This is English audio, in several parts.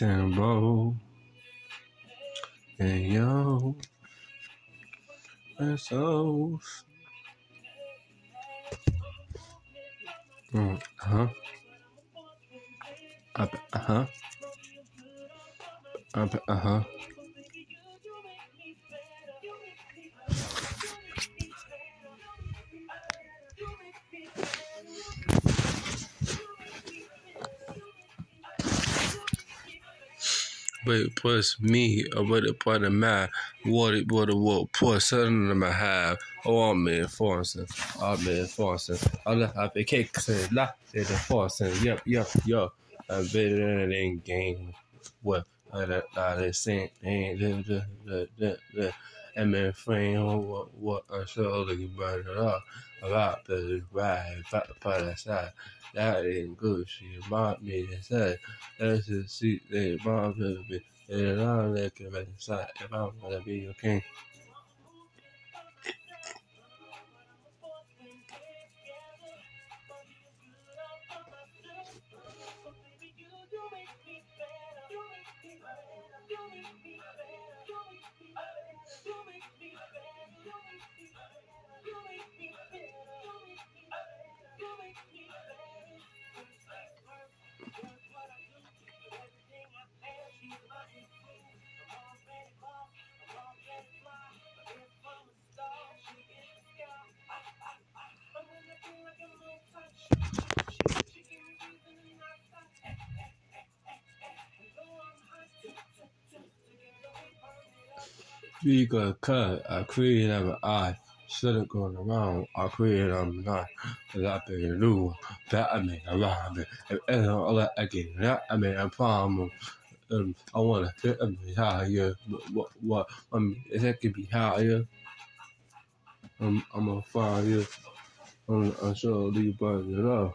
Timbo. And yo, that's so. Mm, huh? Up, uh huh. Uh huh. But plus me, what the part of my, what it, what it, what, plus something of my have, oh, I'm man, forcing, oh, man, forcing, alla, I be cake, say, la, say the forcing, yup, yup, yup, I bet it ain't game, what, I, I, I, saying, friend, what, what, I saw, you brought it up, about the ride, about the side. That ain't good. She bought me and said, that's the seat they bought me. And I'm looking back inside if I'm gonna be okay. Got cut. I created an eye. Instead of going around, I a nine. Cause I been new. That I mean around me. And all that again. That I mean a problem. Um, I wanna fit a bit higher. What what I mean if that could be higher. I'm I'm a fire. I'm I'm sure you burn it up.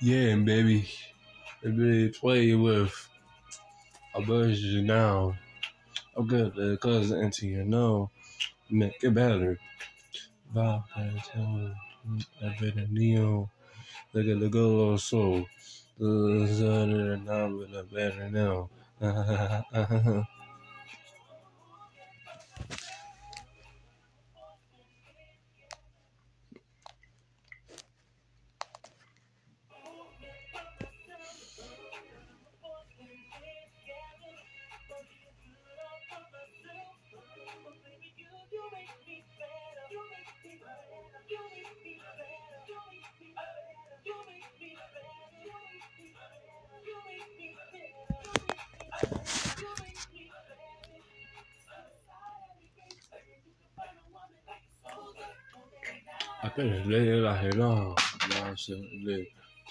Yeah, baby. Baby, play with a version now. I'm good because into your know. Make it better. Bob has him. I've Neo. Look at the good soul. The sun and the number the better now.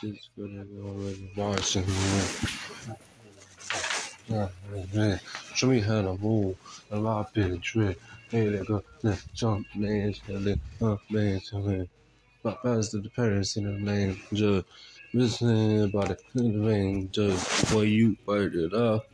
Just gonna go with Washington. Yeah, man. Show me how to move. A lot of trick. Hey, let go. Let's jump, man. Let up, man. But that's the parents in the lane. Just listening about the rain. Just before you burn it up.